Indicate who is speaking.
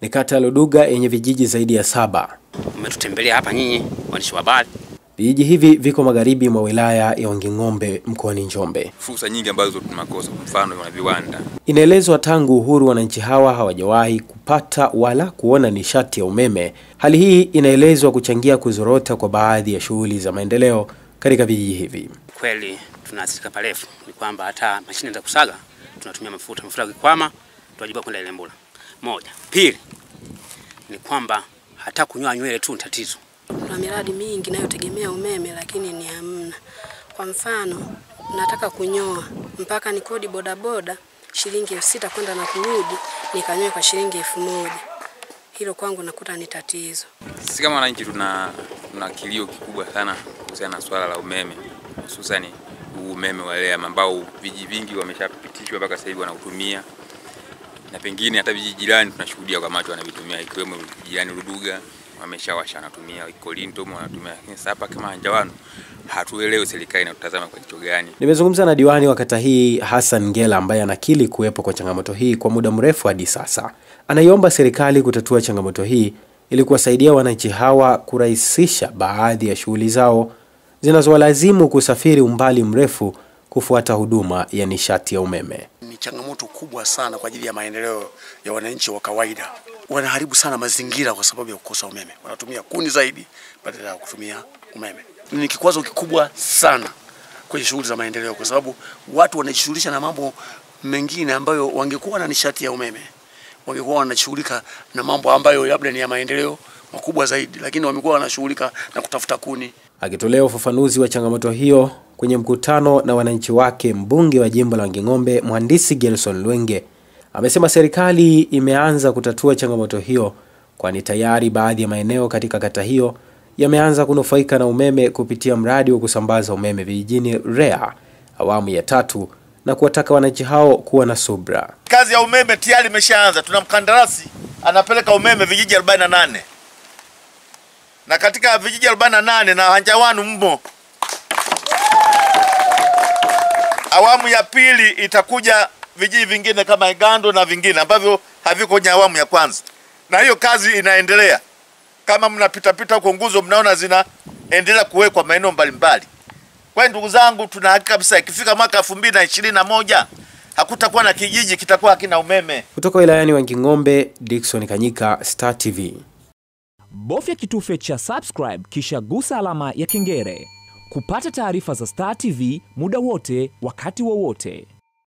Speaker 1: Ni kata ya Luduga yenye vijiji zaidi ya saba.
Speaker 2: Mmetutembelea hapa nyinyi waandishi wa habari.
Speaker 1: Vijiji hivi viko magharibi mwa wilaya ya Wanging'ombe mkoani Njombe.
Speaker 3: Fursa nyingi ambazo tunakosa, mfano wana viwanda.
Speaker 1: Inaelezwa tangu uhuru wananchi hawa hawajawahi kupata wala kuona nishati ya umeme. Hali hii inaelezwa kuchangia kuzorota kwa baadhi ya shughuli za maendeleo katika vijiji hivi.
Speaker 2: Kweli tunaathirika parefu, ni kwamba hata mashine za kusaga tunatumia mafuta, mafuta yakikwama tunajibu kwenda Ilembula. Moja. Pili ni kwamba hata kunyoa nywele tu ni tatizo.
Speaker 4: Kuna miradi mingi inayotegemea umeme lakini ni hamna. Kwa mfano, nataka kunyoa mpaka nikodi bodaboda shilingi elfu sita kwenda na kurudi, nikanyoe kwa shilingi elfu moja. Hilo kwangu nakuta ni tatizo.
Speaker 3: Sisi kama wananchi tuna, tuna kilio kikubwa sana kuhusiana na swala la umeme, hususani umeme wa REA ambao vijiji vingi wameshapitishwa mpaka sasa hivi wanautumia, na pengine hata vijiji jirani tunashuhudia kwa macho wanavitumia, ikiwemo jirani Ruduga wameshawasha wanatumia, Kolinto wanatumia, lakini sasa hapa kama Anjawano hatuelewi serikali inatutazama kwa jicho gani.
Speaker 1: Nimezungumza na diwani wa kata hii Hassan Ngela ambaye anakili kuwepo kwa changamoto hii kwa muda mrefu hadi sasa. Anaiomba serikali kutatua changamoto hii ili kuwasaidia wananchi hawa kurahisisha baadhi ya shughuli zao zinazowalazimu kusafiri umbali mrefu kufuata huduma ya nishati ya umeme.
Speaker 5: Changamoto kubwa sana kwa ajili ya maendeleo ya wananchi wa kawaida. Wanaharibu sana mazingira kwa sababu ya kukosa umeme, wanatumia kuni zaidi badala ya kutumia umeme. Ni kikwazo kikubwa sana kwenye shughuli za maendeleo, kwa sababu watu wanajishughulisha na mambo mengine ambayo wangekuwa na nishati ya umeme wangekuwa wanashughulika na mambo ambayo labda ni ya maendeleo makubwa zaidi, lakini wamekuwa wanashughulika na kutafuta kuni.
Speaker 1: Akitolea ufafanuzi wa changamoto hiyo kwenye mkutano na wananchi wake, mbunge wa jimbo la Wanging'ombe mhandisi Gerson Lwenge amesema serikali imeanza kutatua changamoto hiyo, kwani tayari baadhi ya maeneo katika kata hiyo yameanza kunufaika na umeme kupitia mradi wa kusambaza umeme vijijini REA awamu ya tatu, na kuwataka wananchi hao kuwa na subra.
Speaker 6: Kazi ya umeme tayari imeshaanza. Tuna mkandarasi anapeleka umeme vijiji 48 na katika vijiji 48 na Hanjawanu mmo. Awamu ya pili itakuja vijiji vingine kama Igando na vingine ambavyo haviko kwenye awamu ya kwanza, na hiyo kazi inaendelea. Kama mnapitapita huko nguzo, mnaona zinaendelea kuwekwa maeneo mbalimbali. Kwa hiyo ndugu zangu, tuna hakika kabisa ikifika mwaka elfu mbili na ishirini na moja hakutakuwa na kijiji kitakuwa hakina umeme.
Speaker 1: Kutoka wilayani Wanging'ombe, Dickson Kanyika, Star TV.
Speaker 7: Bofya kitufe cha subscribe kisha gusa alama ya kengele kupata taarifa za Star TV muda wote wakati wowote.